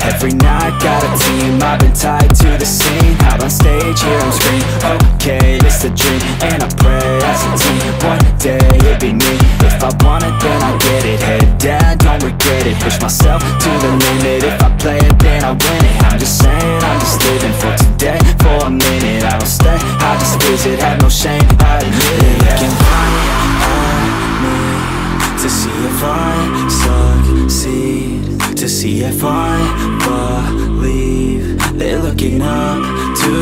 Every night, got a team. I've been tied to the scene. Out on stage, hear them scream. Okay, it's a dream. And I pray as a team One day, it'll be me. If I want it, then I get it. Head down, don't regret it. Push myself to the limit. If I play it, then I win it. I'm just saying, I'm just living for today. For a minute, I don't stay. I just visit, have no shame, I admit it. Looking right at me To see if I succeed To see if I believe They're looking up to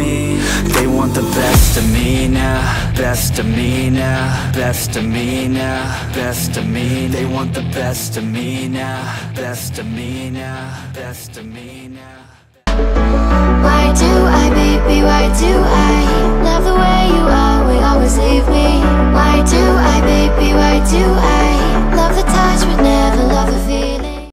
me. They want the best of me now Best of me now Best of me now Best of me. They want the best of me now Best of me now Best of me now. Why do I, baby, why do I